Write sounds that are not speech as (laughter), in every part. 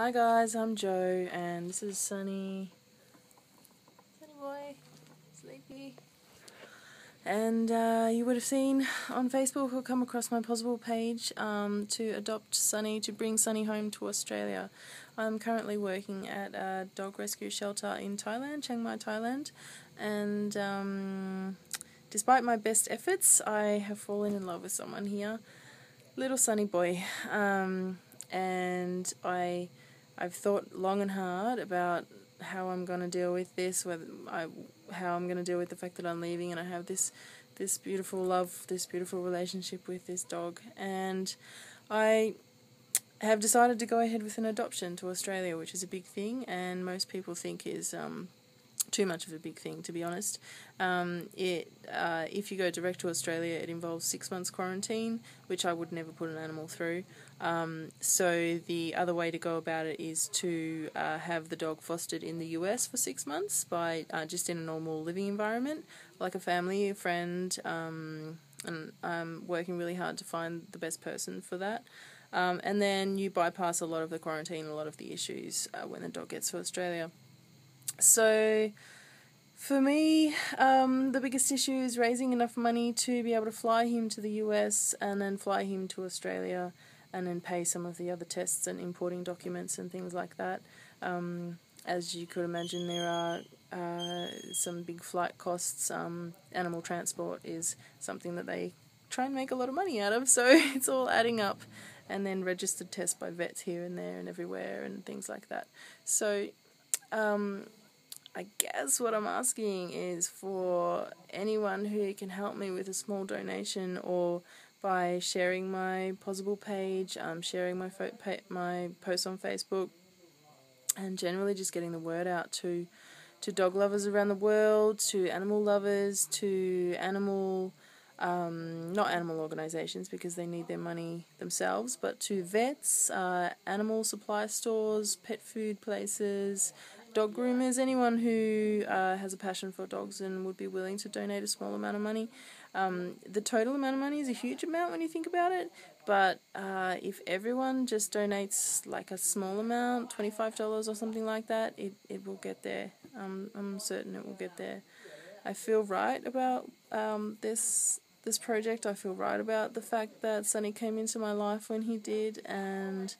Hi guys, I'm Joe, and this is Sunny. Sunny boy, sleepy. And uh, you would have seen on Facebook or come across my Pozible page um, to adopt Sunny, to bring Sunny home to Australia. I'm currently working at a dog rescue shelter in Thailand, Chiang Mai, Thailand, and um, despite my best efforts, I have fallen in love with someone here, little Sunny boy, um, and I I've thought long and hard about how I'm going to deal with this, whether I, how I'm going to deal with the fact that I'm leaving and I have this this beautiful love, this beautiful relationship with this dog, and I have decided to go ahead with an adoption to Australia, which is a big thing, and most people think is um, too much of a big thing, to be honest. Um, it uh, if you go direct to Australia, it involves six months quarantine, which I would never put an animal through. Um, so the other way to go about it is to uh, have the dog fostered in the US for six months by uh, just in a normal living environment, like a family, a friend, um, and I'm working really hard to find the best person for that. Um, and then you bypass a lot of the quarantine, a lot of the issues uh, when the dog gets to Australia. So, for me, um, the biggest issue is raising enough money to be able to fly him to the US and then fly him to Australia and then pay some of the other tests and importing documents and things like that. Um, as you could imagine, there are uh, some big flight costs. Um, animal transport is something that they try and make a lot of money out of, so (laughs) it's all adding up. And then registered tests by vets here and there and everywhere and things like that. So, um, I guess what I'm asking is for anyone who can help me with a small donation or by sharing my Pozible page, um, sharing my fo- pa- my post on Facebook, and generally just getting the word out to to dog lovers around the world, to animal lovers, to animal um, not animal organizations because they need their money themselves, but to vets, uh, animal supply stores, pet food places, dog groomers, anyone who uh, has a passion for dogs and would be willing to donate a small amount of money. Um, the total amount of money is a huge amount when you think about it, but uh, if everyone just donates like a small amount, $25 or something like that, it, it will get there. Um, I'm certain it will get there. I feel right about um, this this project. I feel right about the fact that Sunny came into my life when he did, and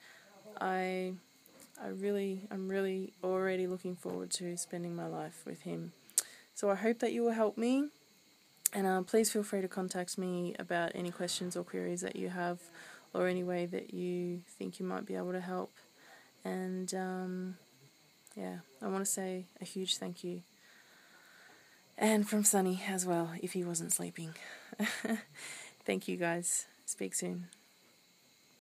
I I really, I'm really already looking forward to spending my life with him. So I hope that you will help me. And uh, please feel free to contact me about any questions or queries that you have, or any way that you think you might be able to help. And um, yeah, I want to say a huge thank you. And from Sunny as well, if he wasn't sleeping. (laughs) thank you guys. Speak soon.